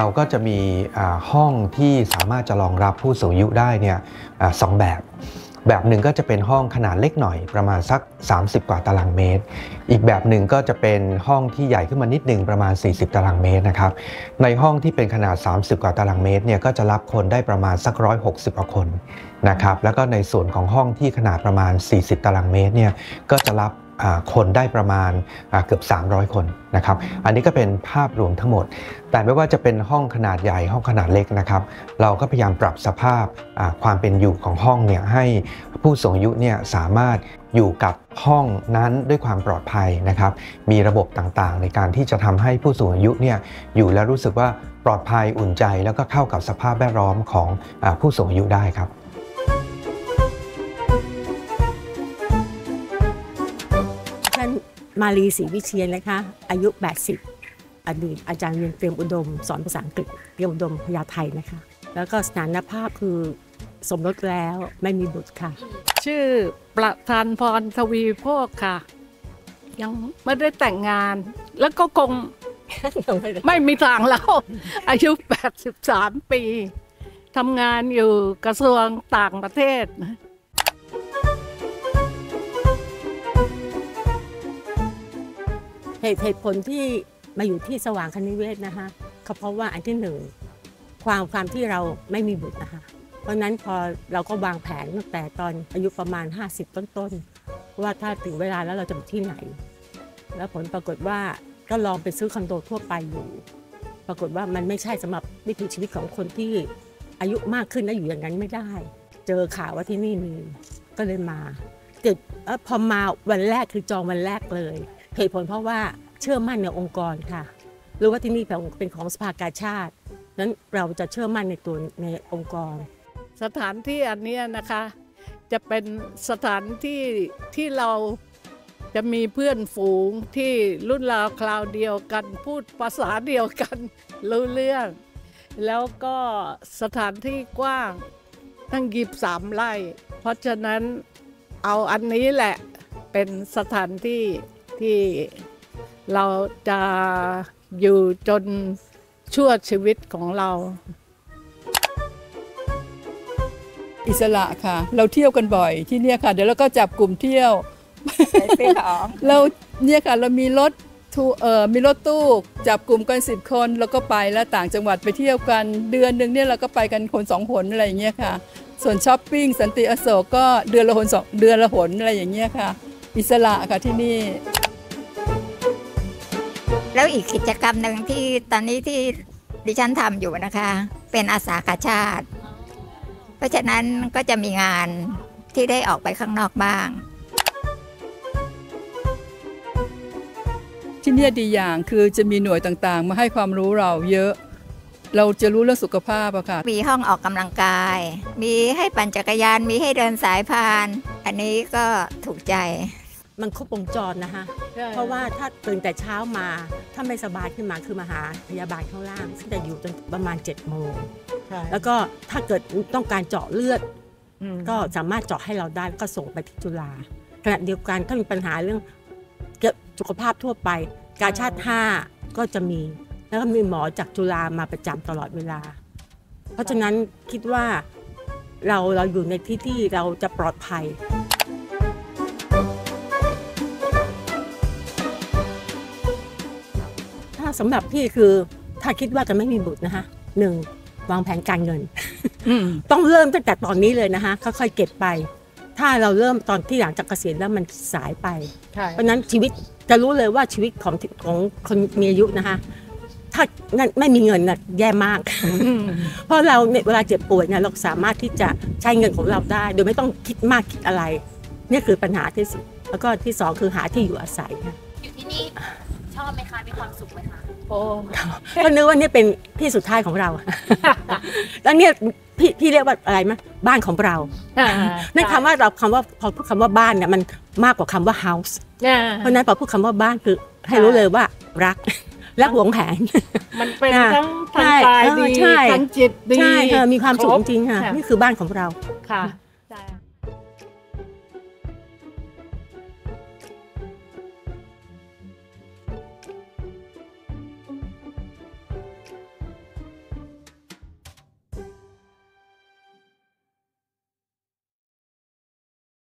ราก็จะมีห้องที่สามารถจะรองรับผู้สูงอายุได้เนี่ยสองแบบ แบบหนึ่งก็จะเป็นห้องขนาดเล็กหน่อยประมาณสัก 30 กว่าตารางเมตร อีกแบบหนึ่งก็จะเป็นห้องที่ใหญ่ขึ้นมานิดหนึ่งประมาณ 40 ตารางเมตรนะครับในห้องที่เป็นขนาด 30 กว่าตารางเมตรเนี่ยก็จะรับคนได้ประมาณสัก 160กว่าคนนะครับแล้วก็ในส่วนของห้องที่ขนาดประมาณ 40 ตารางเมตรเนี่ยก็จะรับ คนได้ประมาณเกือบ 300 คนนะครับ อันนี้ก็เป็นภาพรวมทั้งหมด แต่ไม่ว่าจะเป็นห้องขนาดใหญ่ห้องขนาดเล็กนะครับ เราก็พยายามปรับสภาพความเป็นอยู่ของห้องเนี่ยให้ผู้สูงอายุเนี่ยสามารถอยู่กับห้องนั้นด้วยความปลอดภัยนะครับ มีระบบต่างๆ ในการที่จะทำให้ผู้สูงอายุเนี่ยอยู่แล้วรู้สึกว่าปลอดภัยอุ่นใจ แล้วก็เข้ากับสภาพแวดล้อมของผู้สูงอายุได้ครับ มาลีศรีวิเชียนนะคะ อายุ 80 อดีตอาจารย์เรียนเตรียมอุดม สอนภาษาอังกฤษเตรียมอุดมพยาไทยนะคะ แล้วก็สถานภาพคือสมรสแล้วไม่มีบุตรค่ะ ชื่อประธานพรทวีโภคค่ะ ยังไม่ได้แต่งงาน แล้วก็คงไม่มีทางแล้ว อายุ 83 ปีทำงานอยู่กระทรวงต่างประเทศ เหตุเหตุผลที่มาอยู่ที่สว่างคณิเวศนะคะเขาเพราะว่าอันที่หนึ่งความความที่เราไม่มีบุตรนะคะเพราะนั้นพอเราก็วางแผนตั้งแต่ตอนอายุประมาณ 50 ต้นๆว่าถ้าถึงเวลาแล้วเราจะไปที่ไหน แล้วผลปรากฏว่าก็ลองไปซื้อคอนโดทั่วไปอยู่ ปรากฏว่ามันไม่ใช่สำหรับวิถีชีวิตของคนที่อายุมากขึ้นแล้วอยู่อย่างนั้นไม่ได้ เจอข่าวว่าที่นี่มีก็เลยมาเกิดพอมาวันแรกคือจองวันแรกเลย เหตุผลเพราะว่าเชื่อมั่นในองค์กรค่ะ รู้ว่าที่นี่เป็นของสภากาชาตินั้นเราจะเชื่อมั่นในตัวในองค์กร สถานที่อันนี้นะคะ จะเป็นสถานที่ที่เราจะมีเพื่อนฝูงที่รุ่นราวคราวเดียวกัน พูดภาษาเดียวกัน รู้เรื่อง แล้วก็สถานที่กว้างตั้งยีบสามไร่ เพราะฉะนั้นเอาอันนี้แหละเป็นสถานที่ ที่เราจะอยู่จนชั่วชีวิตของเรา อิสระค่ะ เราเที่ยวกันบ่อยที่เนี่ยค่ะ เดี๋ยวเราก็จับกลุ่มเที่ยวเราเนี่ยค่ะเรามีรถทูเอ่อมีรถตู้จับกลุ่มกันสิบคนแล้วก็ไปแล้วต่างจังหวัดไปเที่ยวกัน เดือนหนึ่งเนี่ยเราก็ไปกันคนสองหนอะไรอย่างเงี้ยค่ะ ส่วนช้อปปิ้งสันติอโศกก็เดือนละหนสองเดือนละหนอะไรอย่างเงี้ยค่ะ อิสระค่ะที่นี่ แล้วอีกกิจกรรมหนึ่งที่ตอนนี้ที่ดิฉันทำอยู่นะคะ เป็นอาสาขาชาติ เพราะฉะนั้นก็จะมีงานที่ได้ออกไปข้างนอกบ้าง ที่นี่ดีอย่างคือจะมีหน่วยต่างๆ มาให้ความรู้เราเยอะ เราจะรู้เรื่องสุขภาพอะค่ะ มีห้องออกกำลังกาย มีให้ปั่นจักรยาน มีให้เดินสายพาน อันนี้ก็ถูกใจ มันครบวงจรนะคะเพราะว่าถ้าตื่นแต่เช้ามา ถ้าไม่สบายขึ้นมาคือมาหาพยาบาลข้างล่างซึ่งจะอยู่จนประมาณ7จ็ดโมงแล้วก็ถ้าเกิดต้องการเจาะเลือด ก็สามารถเจาะให้เราได้ก็ส่งไปที่จุฬาขณะเดียวกันถ้ามีปัญหาเรื่องเกี่ยวสุขภาพทั่วไป การชาติห้าก็จะมี แล้วก็มีหมอจากจุฬามาประจำตลอดเวลา เพราะฉะนั้นคิดว่าเราเราอยู่ในที่ที่เราจะปลอดภัย สำหรับพี่คือถ้าคิดว่าจะไม่มีบุตรนะคะหนึ่งวางแผนการเงินต้องเริ่มตั้งแต่ตอนนี้เลยนะคะค่อยๆเก็บไป ถ้าเราเริ่มตอนที่หลังจากเกษียณแล้วมันสายไป เพราะนั้นชีวิตจะรู้เลยว่าชีวิตของของคนมีอายุนะคะ ถ้าไม่มีเงินน่ะแย่มาก เพราะเราเนี่ยเวลาเจ็บป่วยเนี่ยเราสามารถที่จะใช้เงินของเราได้ โดยไม่ต้องคิดมากคิดอะไร นี่คือปัญหาที่สุดแล้วก็ที่สองคือหาที่อยู่อาศัยอยู่ที่นี่ชอบไหม คะมีความสุขไหมคะโอ้ก็นึกว่านี่เป็นที่สุดท้ายของเรา แล้วเนี่ยพี่พี่เรียกว่าอะไรมั้ยบ้านของเรานั่นคำว่าเราคำว่าพอพูดคำว่าบ้านเนี่ยมันมากกว่าคำว่า house เพราะนั้นพอพูดคำว่าบ้านคือให้รู้เลยว่ารักและหวงแหนมันเป็นทั้งทางกายดีทั้งจิตดีใช่มีความสุขจริงค่ะนี่คือบ้านของเราค่ะ